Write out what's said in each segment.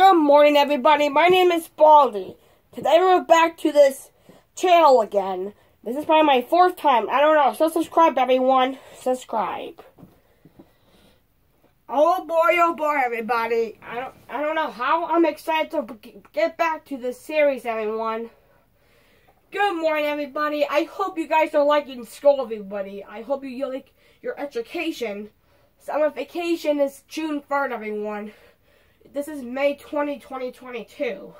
Good morning, everybody. My name is Baldi. Today we're back to this channel again. This is probably my fourth time. I don't know. So subscribe, everyone. Subscribe. Oh boy, oh boy, everybody. I don't, I don't know how I'm excited to get back to this series, everyone. Good morning, everybody. I hope you guys are liking school, everybody. I hope you like your education. Summer vacation is June 3rd, everyone. This is May 20, 2022.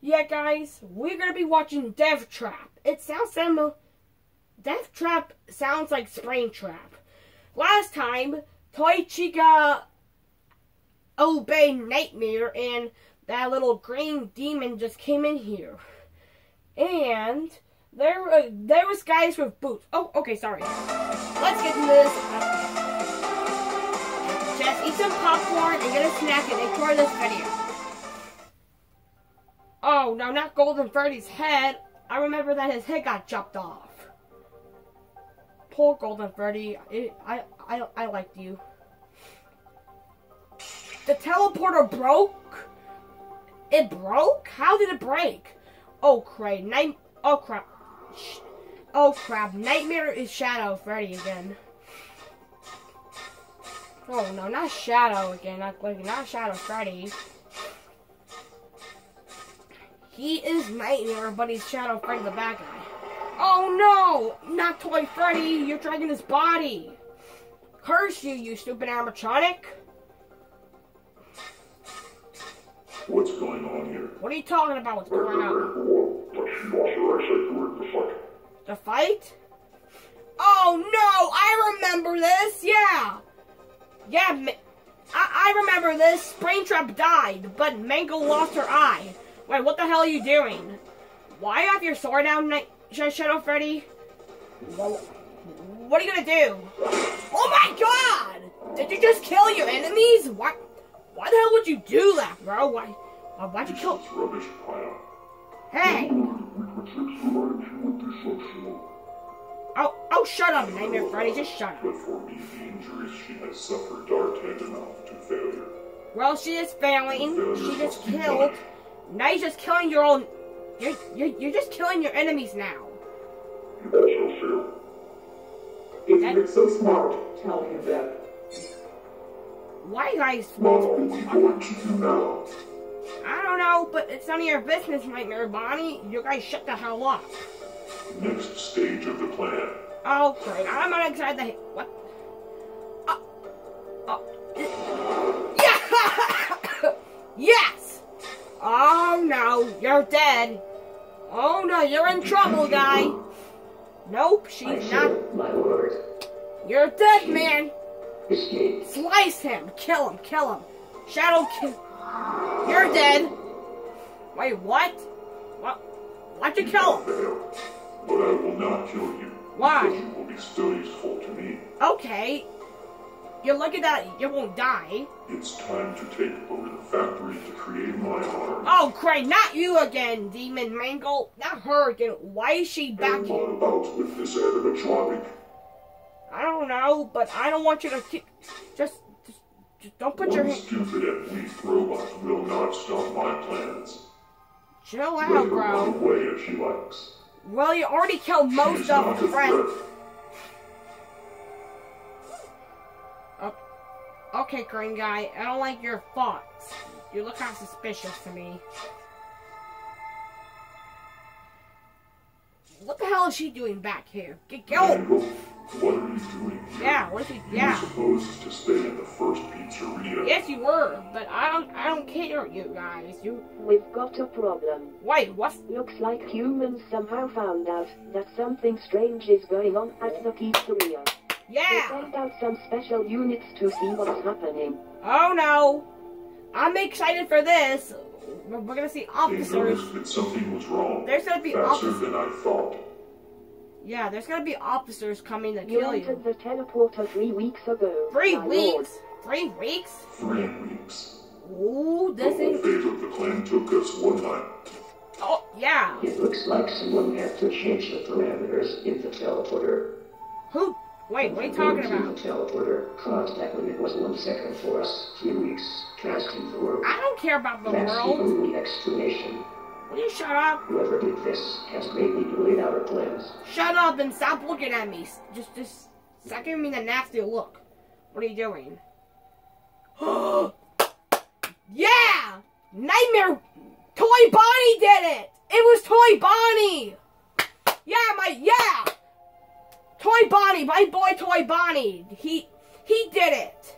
Yeah, guys, we're going to be watching Death Trap. It sounds similar. Death Trap sounds like Spring Trap. Last time, Toy Chica obeyed Nightmare, and that little green demon just came in here. And there, uh, there was guys with boots. Oh, okay, sorry. Let's get into this eat some popcorn and get a snack and enjoy this video. Oh, no, not Golden Freddy's head. I remember that his head got chopped off. Poor Golden Freddy. I, I, I liked you. The teleporter broke? It broke? How did it break? Oh, crap. Night oh, crap. Oh, crap. Nightmare is Shadow Freddy again. Oh no, not Shadow again. Not like not Shadow Freddy. He is Nightmare, but he's Shadow Freddy the bad guy. Oh no! Not Toy Freddy! You're dragging his body! Curse you, you stupid animatronic! What's going on here? What are you talking about? What's going on? The fight? Oh no! I remember this! Yeah! Yeah, I, I remember this. Springtrap died, but Mangle lost her eye. Wait, what the hell are you doing? Why have your sword down, Night Shadow Freddy? what are you gonna do? Oh my god! Did you just kill your enemies? Why, why the hell would you do that, bro? Why, why'd you kill... Hey! Oh, shut up, Nightmare Freddy. Just shut up. But for me, the injuries she has suffered are tantamount to failure. Well, she is failing. She just killed. Now you're just killing your own. You're, you're, you're just killing your enemies now. That's no fair. If that... you're so smart, tell him that. Why guys? What are we going to do now? I don't know, but it's none of your business, Nightmare Bonnie. You guys shut the hell up. Next stage of the plan. Oh, great. I'm not excited to... What? Uh, uh, yeah! yes! Oh, no. You're dead. Oh, no. You're in trouble, guy. Nope, she's not. My word. You're dead, man. Escape. Slice him. Kill him. Kill him. Shadow kill. You're dead. Wait, what? What? Why'd you kill him? But I will not kill you. Why? Because you will be still useful to me. Okay. You're lucky that you won't die. It's time to take over the factory to create my arm. Oh, great. Not you again, Demon Mangle. Not her again. Why is she back here? what about with this animatronic? I don't know, but I don't want you to keep... Just, just, just don't put One your hand... stupid and weak robot will not stop my plans. Chill Let out, her run bro. away if she likes. Well, you already killed most of not the a friends. threat. Oh, okay, green guy, I don't like your thoughts. You look kind of suspicious to me. What the hell is she doing back here? Get go! Mangle, what are you doing here? Yeah, what is he? You Yeah. were supposed to stay at the first pizzeria. Yes, you were, but I don't. I don't care, you guys. You We've got a problem. wait. What? Looks like humans somehow found out that something strange is going on at the pizzeria. Yeah. They sent out some special units to see what's happening. Oh no. I'm excited for this. We're we're gonna see officers. They officers. noticed that something was wrong. There's gonna be faster officers. than I thought. Yeah, there's gonna be officers coming to You kill entered you. the teleporter three weeks ago. Three my lord. weeks. Three weeks. Three weeks. Ooh, The this whole is. fate of the clan took us one night. Oh yeah. It looks like someone had to change the parameters in the teleporter. Who Wait, what are you talking Team about? teleporter. Contact limit was one second for us. Three weeks. Casting the world. I don't care about the That's the only explanation. Will you shut up? Whoever did this has greatly delayed our plans. Shut up and stop looking at me. Just, just stop giving me the nasty look. What are you doing? yeah! Nightmare! Toy Bonnie did it! It was Toy Bonnie! Yeah, my, yeah! Toy Bonnie, my boy Toy Bonnie. He, he did it.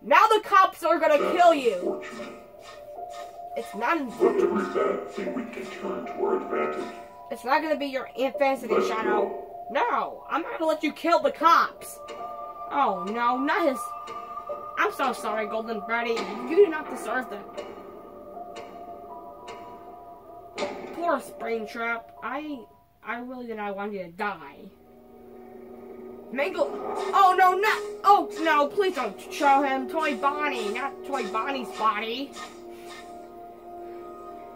Now the cops are gonna kill you. It's not, But every bad thing we can turn to our advantage. it's not gonna be your infancy, Shadow. go. No, I'm not gonna let you kill the cops. Oh no, not his. I'm so sorry, Golden Freddy. You do not deserve that. Poor Springtrap. I, I really did not want you to die. Mangle. Oh no, not. Oh no, please don't show him Toy Bonnie, not Toy Bonnie's body.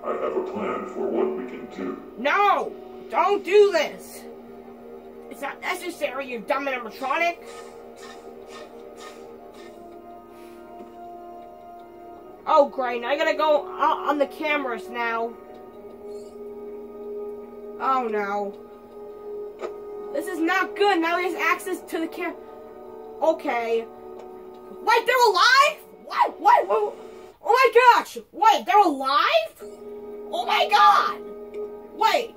I have a plan for what we can do. No, don't do this. It's not necessary, you dumb animatronic. Oh, great. I gotta go on the cameras now. Oh, no. This is not good. Now he has access to the cam. Okay. Wait, they're alive? What? What? what? Oh my gosh. Wait, they're alive? Oh my god. Wait.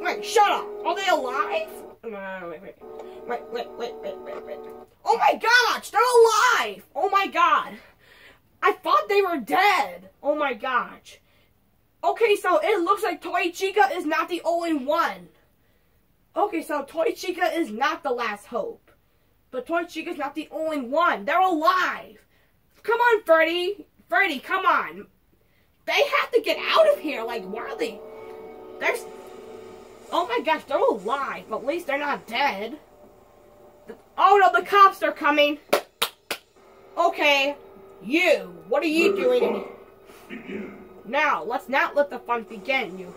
Wait, shut up. Are they alive? No, wait, wait. Wait, wait, wait, wait, wait, wait. Oh my gosh, they're alive! Oh my god. I thought they were dead. Oh my gosh. Okay, so it looks like Toy Chica is not the only one. Okay, so Toy Chica is not the last hope. But Toy Chica's not the only one. They're alive. Come on, Freddy. Freddy, come on. They have to get out of here. Like, where are they? There's Oh my gosh, they're alive, but at least they're not dead. Oh no, the cops are coming. Okay, you, what are you doing. Now, let's not let the fun begin, you.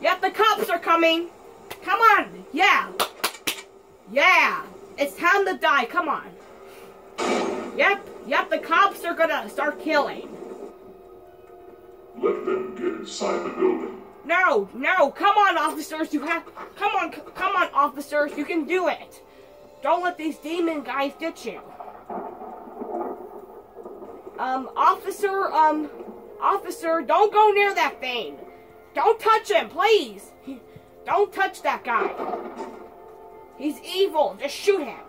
Yep, the cops are coming. Come on, yeah. Yeah, it's time to die, come on. Yep, yep, the cops are gonna start killing. Let them get inside the building. No, no, come on, officers, you have, come on, come on, officers, you can do it. Don't let these demon guys get you. Um, officer, um, officer, don't go near that thing. Don't touch him, please. He- Don't touch that guy. He's evil, just shoot him.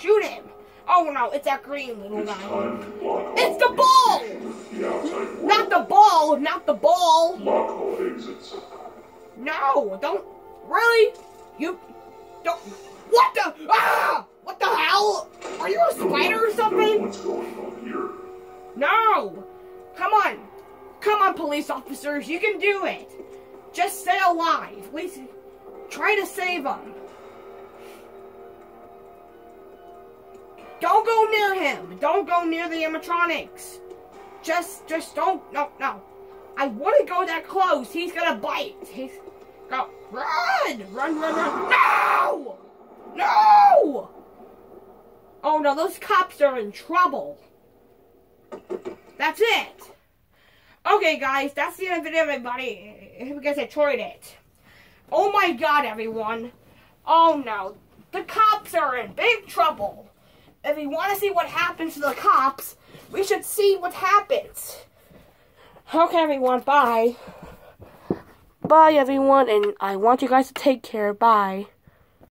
Shoot him. Oh no, it's that green little guy. time to block It's the ball! communication with The outside world. Not the ball, not the ball. Exits. No, don't. Really? You don't. What the? Ah! What the hell? Are you a spider or something? what's going on here. No! Come on. Come on, police officers. You can do it. Just stay alive. Please try to save them. Don't go near him. Don't go near the animatronics. Just, just don't. No, no. I wouldn't go that close. He's gonna bite. He's go. Run! Run! Run! Run! No! No! Oh no, those cops are in trouble. That's it. Okay, guys, that's the end of the video, everybody. I hope you guys enjoyed it. Oh my god, everyone. Oh no. The cops are in big trouble. If we want to see what happens to the cops, we should see what happens. Okay, everyone, bye. Bye, everyone, and I want you guys to take care. Bye.